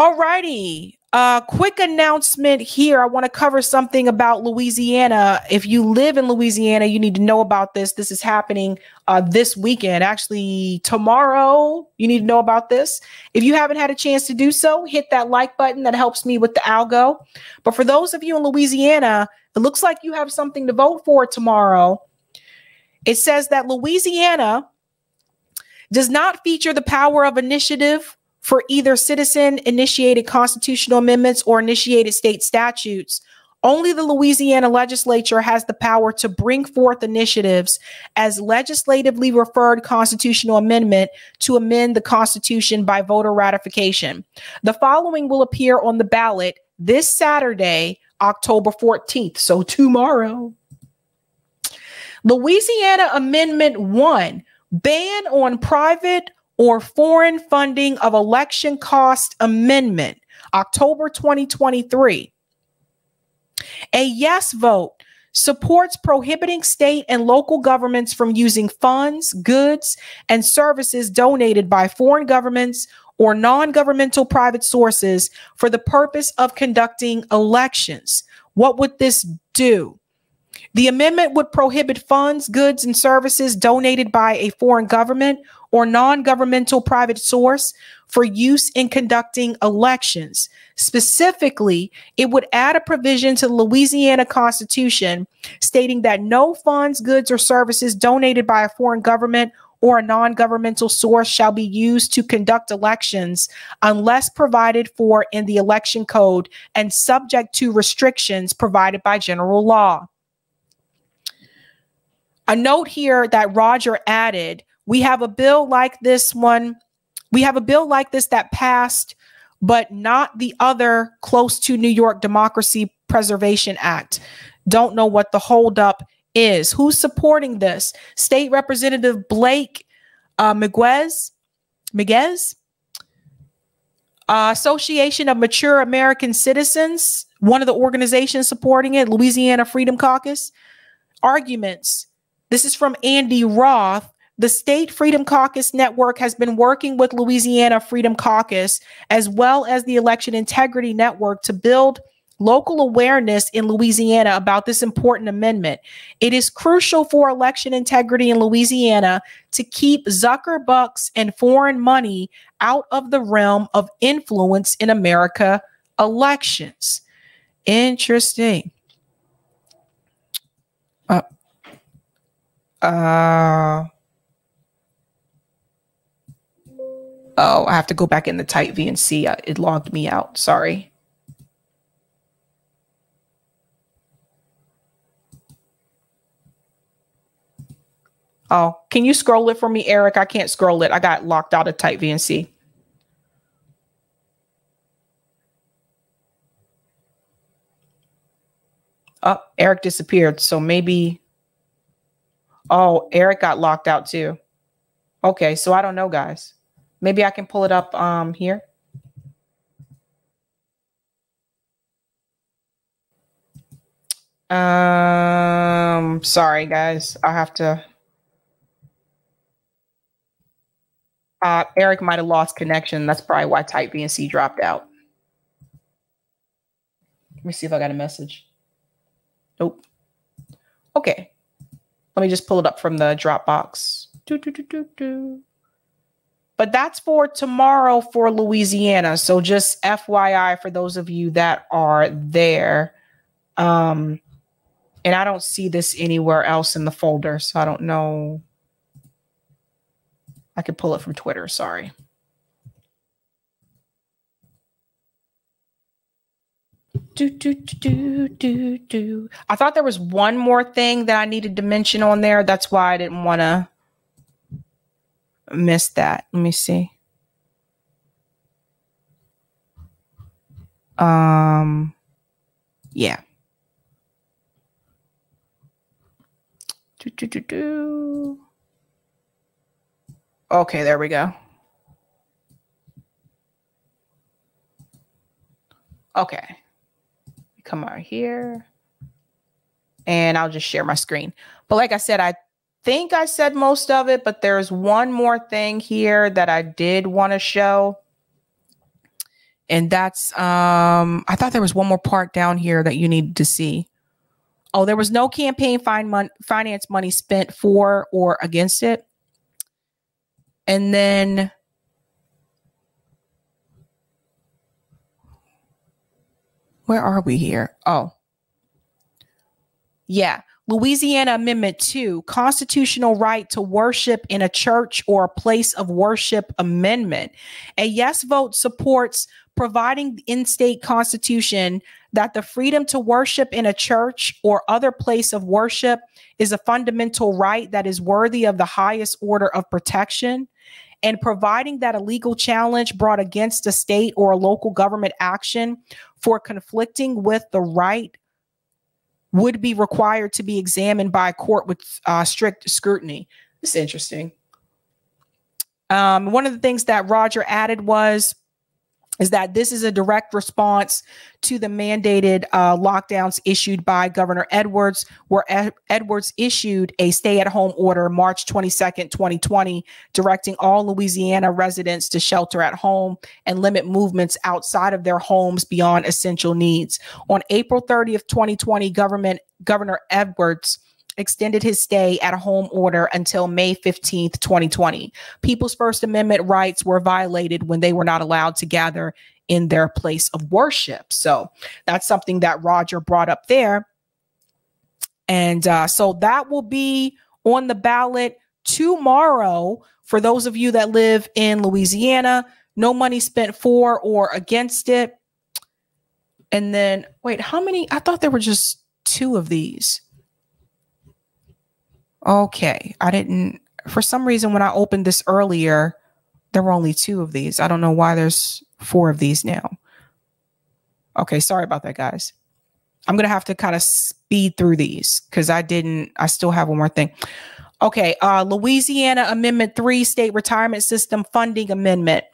All righty. Uh, quick announcement here. I want to cover something about Louisiana. If you live in Louisiana, you need to know about this. This is happening uh, this weekend. Actually, tomorrow, you need to know about this. If you haven't had a chance to do so, hit that like button. That helps me with the algo. But for those of you in Louisiana, it looks like you have something to vote for tomorrow. It says that Louisiana does not feature the power of initiative for either citizen initiated constitutional amendments or initiated state statutes. Only the Louisiana legislature has the power to bring forth initiatives as legislatively referred constitutional amendment to amend the Constitution by voter ratification. The following will appear on the ballot this Saturday, October 14th, so tomorrow. Louisiana Amendment 1 ban on private or foreign funding of election cost amendment, October 2023. A yes vote supports prohibiting state and local governments from using funds, goods, and services donated by foreign governments or non governmental private sources for the purpose of conducting elections. What would this do? The amendment would prohibit funds, goods, and services donated by a foreign government or non governmental private source for use in conducting elections. Specifically, it would add a provision to the Louisiana Constitution stating that no funds, goods, or services donated by a foreign government or a non governmental source shall be used to conduct elections unless provided for in the election code and subject to restrictions provided by general law. A note here that Roger added we have a bill like this one. We have a bill like this that passed, but not the other close to New York Democracy Preservation Act. Don't know what the holdup is. Who's supporting this? State Representative Blake uh, Miguez, Miguez, uh, Association of Mature American Citizens, one of the organizations supporting it, Louisiana Freedom Caucus. Arguments this is from Andy Roth. The State Freedom Caucus Network has been working with Louisiana Freedom Caucus as well as the Election Integrity Network to build local awareness in Louisiana about this important amendment. It is crucial for election integrity in Louisiana to keep Zucker bucks and foreign money out of the realm of influence in America elections. Interesting. Uh, uh, oh, I have to go back in the TightVNC. Uh, it logged me out. Sorry. Oh, can you scroll it for me, Eric? I can't scroll it. I got locked out of TightVNC. Oh, Eric disappeared. So maybe Oh, Eric got locked out too. Okay, so I don't know, guys. Maybe I can pull it up um here. Um, sorry, guys. I have to. Uh, Eric might have lost connection. That's probably why TightVNC dropped out. Let me see if I got a message. Nope. Okay. Let me just pull it up from the Dropbox. Do, do, do, do, do. But that's for tomorrow for Louisiana. So just FYI for those of you that are there. Um, and I don't see this anywhere else in the folder, so I don't know. I could pull it from Twitter. Sorry. Do, do, do, do, do. I thought there was one more thing that I needed to mention on there. That's why I didn't want to miss that. Let me see. Um, yeah. Do, do, do, do. Okay, there we go. Okay come out here and I'll just share my screen. But like I said, I think I said most of it, but there's one more thing here that I did want to show. And that's um I thought there was one more part down here that you needed to see. Oh, there was no campaign mon- finance money spent for or against it. And then where are we here? Oh. Yeah. Louisiana Amendment 2, constitutional right to worship in a church or a place of worship amendment. A yes vote supports providing in state constitution that the freedom to worship in a church or other place of worship is a fundamental right that is worthy of the highest order of protection and providing that a legal challenge brought against a state or a local government action for conflicting with the right would be required to be examined by a court with uh, strict scrutiny. Is interesting. Um, one of the things that Roger added was is that this is a direct response to the mandated uh, lockdowns issued by Governor Edwards, where Ed- Edwards issued a stay at home order March 22nd, 2020, directing all Louisiana residents to shelter at home and limit movements outside of their homes beyond essential needs. On April 30th, 2020, government Governor Edwards extended his stay at a home order until May 15th, 2020. People's First Amendment rights were violated when they were not allowed to gather in their place of worship. So that's something that Roger brought up there. And uh, so that will be on the ballot tomorrow for those of you that live in Louisiana. No money spent for or against it. And then, wait, how many? I thought there were just two of these. Okay. I didn't, for some reason, when I opened this earlier, there were only two of these. I don't know why there's four of these now. Okay. Sorry about that, guys. I'm going to have to kind of speed through these because I didn't, I still have one more thing. Okay. Uh, Louisiana Amendment 3 State Retirement System Funding Amendment.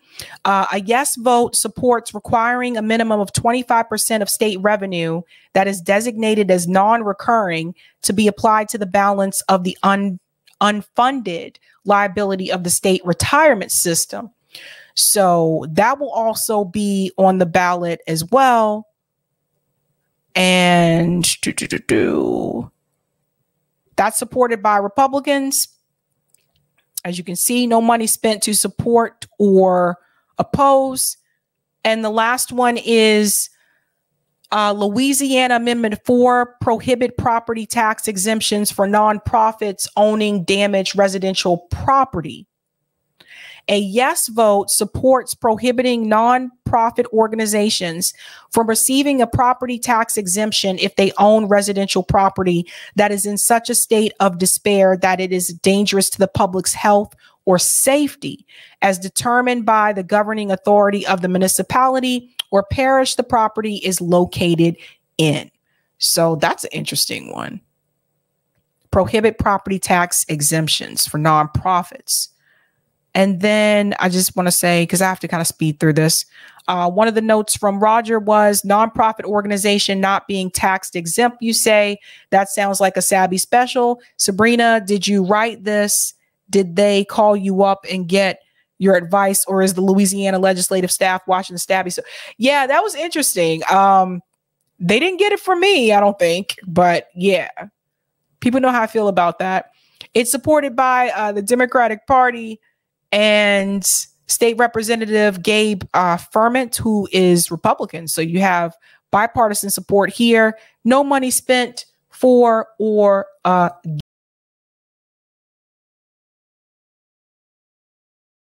Uh, a yes vote supports requiring a minimum of 25% of state revenue that is designated as non recurring to be applied to the balance of the un- unfunded liability of the state retirement system. So that will also be on the ballot as well. And do, do, do, that's supported by Republicans. As you can see, no money spent to support or oppose. And the last one is uh, Louisiana Amendment 4 prohibit property tax exemptions for nonprofits owning damaged residential property. A yes vote supports prohibiting nonprofit organizations from receiving a property tax exemption if they own residential property that is in such a state of despair that it is dangerous to the public's health or safety as determined by the governing authority of the municipality or parish the property is located in. So that's an interesting one. Prohibit property tax exemptions for nonprofits. And then I just want to say, because I have to kind of speed through this. Uh, one of the notes from Roger was nonprofit organization not being taxed exempt. You say that sounds like a Sabby special. Sabrina, did you write this? Did they call you up and get your advice or is the Louisiana legislative staff watching the stabby? So yeah, that was interesting. Um, they didn't get it from me, I don't think, but yeah, people know how I feel about that. It's supported by uh, the Democratic Party and State Representative Gabe uh, Firment, who is Republican. So you have bipartisan support here. No money spent for or uh,